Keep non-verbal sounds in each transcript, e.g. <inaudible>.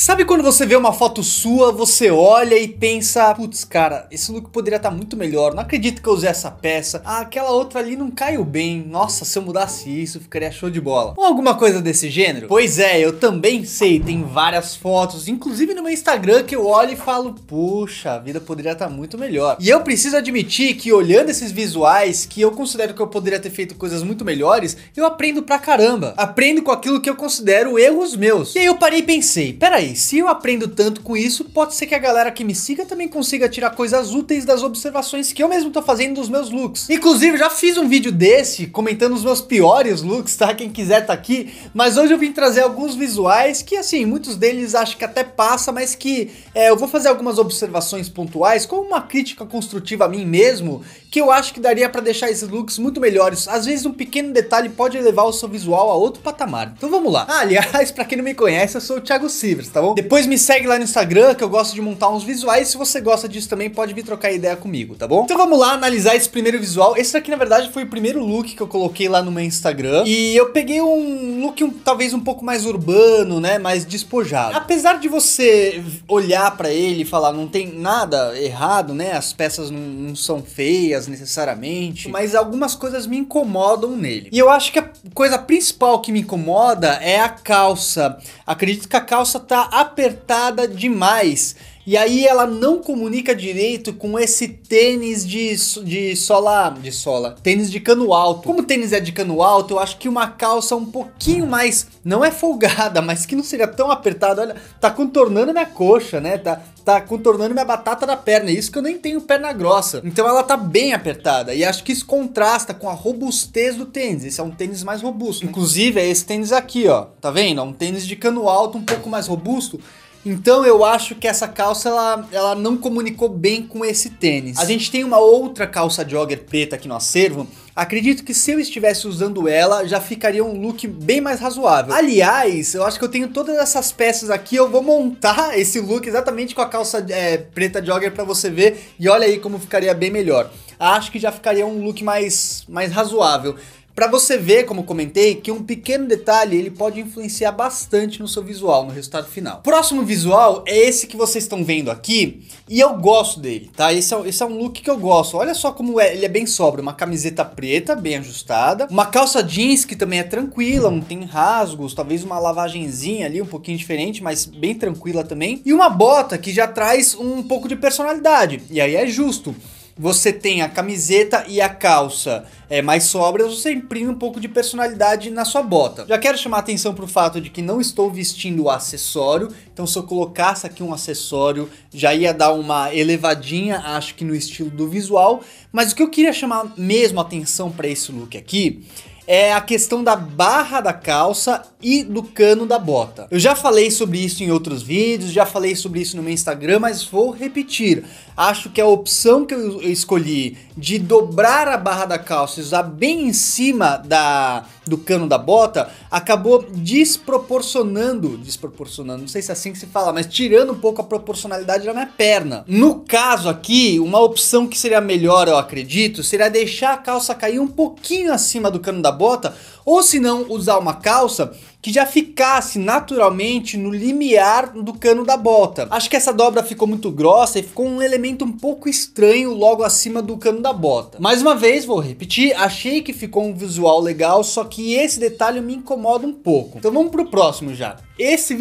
Sabe quando você vê uma foto sua, você olha e pensa, putz, cara, esse look poderia estar tá muito melhor, não acredito que eu usei essa peça, ah, aquela outra ali não caiu bem, nossa, se eu mudasse isso, ficaria show de bola. Ou alguma coisa desse gênero? Pois é, eu também sei, tem várias fotos, inclusive no meu Instagram, que eu olho e falo, puxa, a vida poderia estar tá muito melhor. E eu preciso admitir que olhando esses visuais, que eu considero que eu poderia ter feito coisas muito melhores, eu aprendo pra caramba. Aprendo com aquilo que eu considero erros meus. E aí eu parei e pensei, peraí, se eu aprendo tanto com isso, pode ser que a galera que me siga também consiga tirar coisas úteis das observações que eu mesmo tô fazendo dos meus looks. Inclusive, já fiz um vídeo desse, comentando os meus piores looks, tá? Quem quiser tá aqui. Mas hoje eu vim trazer alguns visuais que, assim, muitos deles acho que até passa, mas que é, eu vou fazer algumas observações pontuais, como uma crítica construtiva a mim mesmo, que eu acho que daria para deixar esses looks muito melhores. Às vezes um pequeno detalhe pode elevar o seu visual a outro patamar. Então vamos lá. Ah, aliás, <laughs> para quem não me conhece, eu sou o Thiago Sivers, tá bom? Depois me segue lá no Instagram, que eu gosto de montar uns visuais. Se você gosta disso também, pode vir trocar ideia comigo, tá bom? Então vamos lá analisar esse primeiro visual. Esse daqui, na verdade, foi o primeiro look que eu coloquei lá no meu Instagram. E eu peguei um look um, talvez um pouco mais urbano, né? Mais despojado. Apesar de você olhar para ele e falar, não tem nada errado, né? As peças não, não são feias necessariamente, mas algumas coisas me incomodam nele. E eu acho que a coisa principal que me incomoda é a calça. Acredito que a calça tá apertada demais. E aí ela não comunica direito com esse tênis de, de sola, de sola, tênis de cano alto. Como o tênis é de cano alto, eu acho que uma calça um pouquinho mais, não é folgada, mas que não seria tão apertada. Olha, tá contornando minha coxa, né? Tá, tá contornando minha batata da perna. Isso que eu nem tenho perna grossa. Então ela tá bem apertada. E acho que isso contrasta com a robustez do tênis. Esse é um tênis mais robusto. Inclusive é esse tênis aqui, ó. Tá vendo? É um tênis de cano alto, um pouco mais robusto. Então eu acho que essa calça ela, ela não comunicou bem com esse tênis. A gente tem uma outra calça jogger preta aqui no acervo. Acredito que se eu estivesse usando ela, já ficaria um look bem mais razoável. Aliás, eu acho que eu tenho todas essas peças aqui, eu vou montar <laughs> esse look exatamente com a calça é, preta jogger para você ver. E olha aí como ficaria bem melhor. Acho que já ficaria um look mais, mais razoável. Para você ver, como comentei, que um pequeno detalhe ele pode influenciar bastante no seu visual, no resultado final. Próximo visual é esse que vocês estão vendo aqui e eu gosto dele, tá? Esse é, esse é um look que eu gosto. Olha só como é, ele é bem sóbrio, uma camiseta preta bem ajustada, uma calça jeans que também é tranquila, não tem rasgos, talvez uma lavagenzinha ali um pouquinho diferente, mas bem tranquila também, e uma bota que já traz um pouco de personalidade. E aí é justo você tem a camiseta e a calça é, mais sóbrias, você imprime um pouco de personalidade na sua bota. Já quero chamar atenção para o fato de que não estou vestindo o acessório, então se eu colocasse aqui um acessório já ia dar uma elevadinha, acho que no estilo do visual, mas o que eu queria chamar mesmo atenção para esse look aqui é a questão da barra da calça e do cano da bota. Eu já falei sobre isso em outros vídeos, já falei sobre isso no meu Instagram, mas vou repetir. Acho que a opção que eu escolhi de dobrar a barra da calça e usar bem em cima da, do cano da bota acabou desproporcionando, desproporcionando, não sei se é assim que se fala, mas tirando um pouco a proporcionalidade da minha perna. No caso aqui, uma opção que seria melhor, eu acredito, seria deixar a calça cair um pouquinho acima do cano da bota, ou se não, usar uma calça que já ficasse naturalmente no limiar do cano da bota. Acho que essa dobra ficou muito grossa e ficou um elemento um pouco estranho logo acima do cano da bota. Mais uma vez, vou repetir, achei que ficou um visual legal, só que esse detalhe me incomoda um pouco. Então vamos pro próximo já. Esse,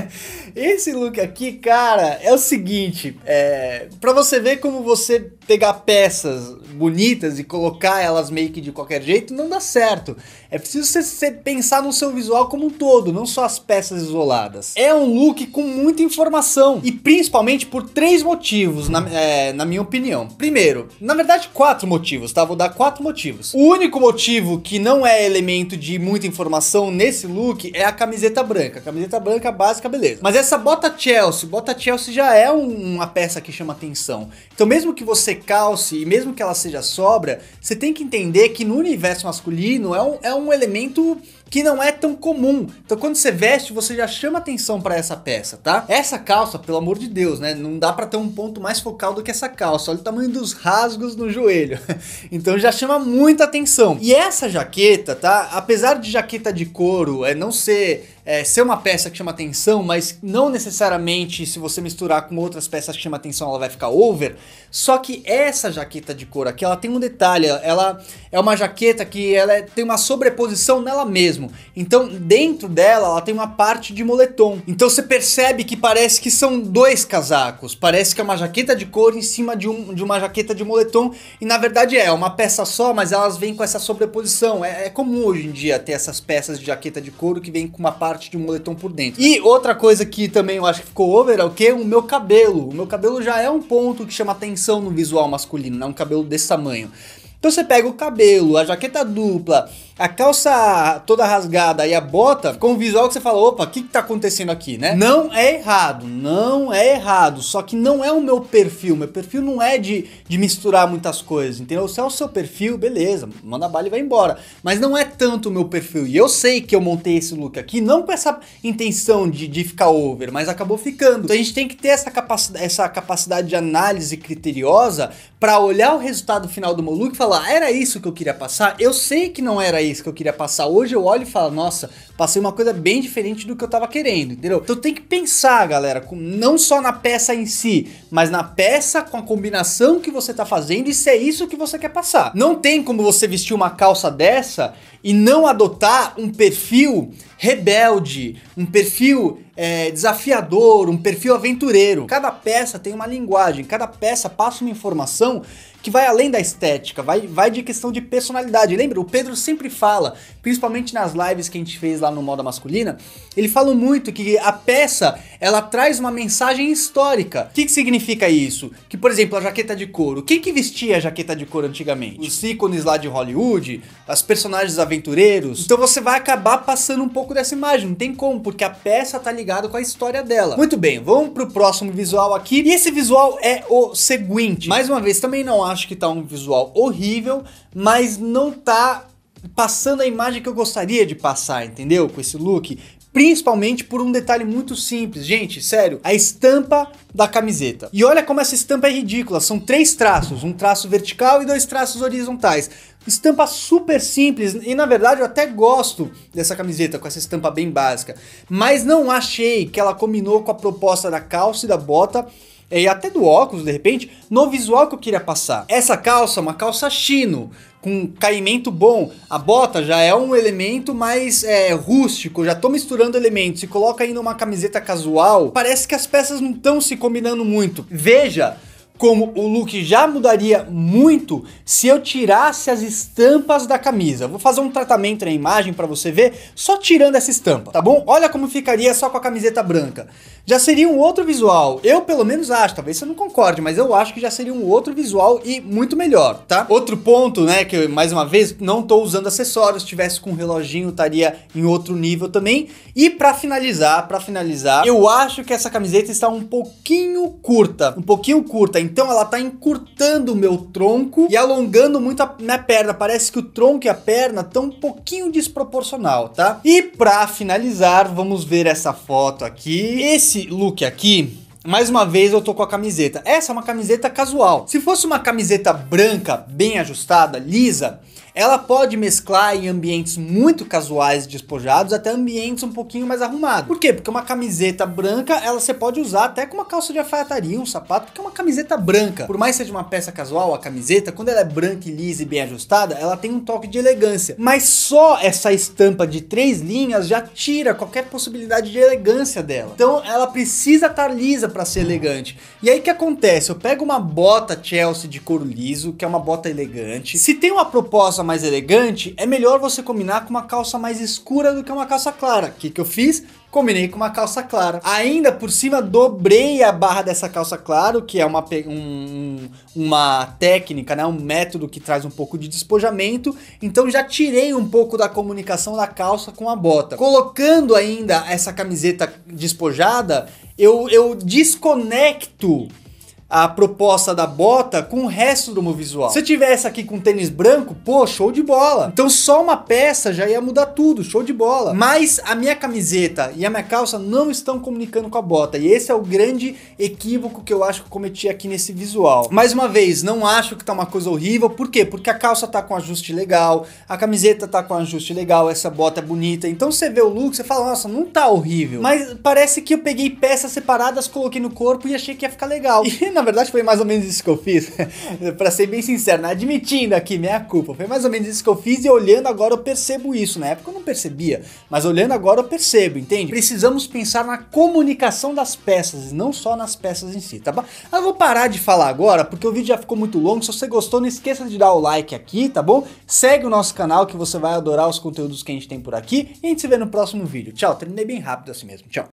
<laughs> esse look aqui, cara, é o seguinte, é, para você ver como você pegar peças bonitas e colocar elas meio que de qualquer jeito, não dá certo. É preciso você, você pensar no seu visual como um todo, não só as peças isoladas. É um look com muita informação e principalmente por três motivos, na, é, na minha opinião. Primeiro, na verdade quatro motivos, tá? Vou dar quatro motivos. O único motivo que não é elemento de muita informação nesse look é a camiseta branca camiseta branca básica, beleza. Mas essa bota Chelsea, bota Chelsea já é um, uma peça que chama atenção. Então mesmo que você calce e mesmo que ela seja sobra, você tem que entender que no universo masculino é um, é um elemento que não é tão comum. Então quando você veste, você já chama atenção para essa peça, tá? Essa calça, pelo amor de Deus, né? Não dá para ter um ponto mais focal do que essa calça. Olha o tamanho dos rasgos no joelho. <laughs> então já chama muita atenção. E essa jaqueta, tá? Apesar de jaqueta de couro é não ser é, ser uma peça que chama atenção, mas não necessariamente se você misturar com outras peças que chamam atenção ela vai ficar over. Só que essa jaqueta de couro aqui, ela tem um detalhe, ela é uma jaqueta que ela é, tem uma sobreposição nela mesmo. Então dentro dela ela tem uma parte de moletom. Então você percebe que parece que são dois casacos, parece que é uma jaqueta de couro em cima de, um, de uma jaqueta de moletom e na verdade é uma peça só, mas elas vêm com essa sobreposição. É, é comum hoje em dia ter essas peças de jaqueta de couro que vem com uma parte de um moletom por dentro. E outra coisa que também eu acho que ficou over é o que? O meu cabelo. O meu cabelo já é um ponto que chama atenção no visual masculino, né? Um cabelo desse tamanho. Então você pega o cabelo, a jaqueta dupla, a calça toda rasgada e a bota com um visual que você fala, opa, o que, que tá acontecendo aqui, né? Não é errado, não é errado, só que não é o meu perfil, meu perfil não é de, de misturar muitas coisas, entendeu? Se é o seu perfil, beleza, manda bala e vai embora, mas não é tanto o meu perfil, e eu sei que eu montei esse look aqui, não com essa intenção de, de ficar over, mas acabou ficando. Então a gente tem que ter essa capacidade, essa capacidade de análise criteriosa para olhar o resultado final do meu look e falar, era isso que eu queria passar? Eu sei que não era isso que eu queria passar. Hoje eu olho e falo, nossa, passei uma coisa bem diferente do que eu tava querendo, entendeu? Então tem que pensar, galera, não só na peça em si, mas na peça com a combinação que você tá fazendo e se é isso que você quer passar. Não tem como você vestir uma calça dessa e não adotar um perfil rebelde, um perfil é, desafiador, um perfil aventureiro. Cada peça tem uma linguagem, cada peça passa uma informação que vai além da estética, vai, vai de questão de personalidade. Lembra? O Pedro sempre fala, principalmente nas lives que a gente fez lá no Moda Masculina, ele fala muito que a peça ela traz uma mensagem histórica. O que, que significa isso? Que, por exemplo, a jaqueta de couro. Quem que vestia a jaqueta de couro antigamente? Os ícones lá de Hollywood, as personagens aventureiros. Então você vai acabar passando um pouco dessa imagem, não tem como, porque a peça tá ligada com a história dela. Muito bem, vamos pro próximo visual aqui. E esse visual é o seguinte. Mais uma vez, também não acho que tá um visual horrível, mas não tá passando a imagem que eu gostaria de passar, entendeu? Com esse look. Principalmente por um detalhe muito simples. Gente, sério, a estampa da camiseta. E olha como essa estampa é ridícula. São três traços, um traço vertical e dois traços horizontais. Estampa super simples e na verdade eu até gosto dessa camiseta com essa estampa bem básica, mas não achei que ela combinou com a proposta da calça e da bota e até do óculos de repente no visual que eu queria passar. Essa calça é uma calça chino com caimento bom. A bota já é um elemento mais é, rústico, já tô misturando elementos e coloca ainda uma camiseta casual. Parece que as peças não estão se combinando muito. Veja como o look já mudaria muito se eu tirasse as estampas da camisa. Vou fazer um tratamento na imagem para você ver, só tirando essa estampa, tá bom? Olha como ficaria só com a camiseta branca. Já seria um outro visual, eu pelo menos acho, talvez você não concorde, mas eu acho que já seria um outro visual e muito melhor, tá? Outro ponto, né, que eu, mais uma vez, não tô usando acessórios, se tivesse com um reloginho estaria em outro nível também. E para finalizar, para finalizar, eu acho que essa camiseta está um pouquinho curta, um pouquinho curta, então ela tá encurtando o meu tronco e alongando muito a minha perna. Parece que o tronco e a perna estão um pouquinho desproporcional, tá? E para finalizar, vamos ver essa foto aqui. Esse look aqui, mais uma vez eu tô com a camiseta. Essa é uma camiseta casual. Se fosse uma camiseta branca, bem ajustada, lisa, ela pode mesclar em ambientes muito casuais despojados até ambientes um pouquinho mais arrumados. Por quê? Porque uma camiseta branca, ela você pode usar até com uma calça de alfaiataria, um sapato, porque é uma camiseta branca. Por mais que seja uma peça casual, a camiseta, quando ela é branca e lisa e bem ajustada, ela tem um toque de elegância. Mas só essa estampa de três linhas já tira qualquer possibilidade de elegância dela. Então ela precisa estar tá lisa para ser elegante. E aí que acontece? Eu pego uma bota Chelsea de couro liso, que é uma bota elegante. Se tem uma proposta mais elegante, é melhor você combinar com uma calça mais escura do que uma calça clara. O que, que eu fiz? Combinei com uma calça clara. Ainda por cima, dobrei a barra dessa calça clara, que é uma, um, uma técnica, né? um método que traz um pouco de despojamento. Então já tirei um pouco da comunicação da calça com a bota. Colocando ainda essa camiseta despojada, eu, eu desconecto a proposta da bota com o resto do meu visual. Se eu tivesse aqui com tênis branco, pô, show de bola. Então só uma peça já ia mudar tudo, show de bola. Mas a minha camiseta e a minha calça não estão comunicando com a bota. E esse é o grande equívoco que eu acho que eu cometi aqui nesse visual. Mais uma vez, não acho que tá uma coisa horrível. Por quê? Porque a calça tá com ajuste legal, a camiseta tá com ajuste legal, essa bota é bonita. Então você vê o look, você fala, nossa, não tá horrível. Mas parece que eu peguei peças separadas, coloquei no corpo e achei que ia ficar legal. <laughs> E na verdade foi mais ou menos isso que eu fiz. <laughs> para ser bem sincero, né? admitindo aqui minha culpa. Foi mais ou menos isso que eu fiz e olhando agora eu percebo isso. Na época eu não percebia, mas olhando agora eu percebo, entende? Precisamos pensar na comunicação das peças, não só nas peças em si, tá bom? Eu vou parar de falar agora porque o vídeo já ficou muito longo. Se você gostou, não esqueça de dar o like aqui, tá bom? Segue o nosso canal que você vai adorar os conteúdos que a gente tem por aqui. E a gente se vê no próximo vídeo. Tchau, terminei bem rápido assim mesmo. Tchau.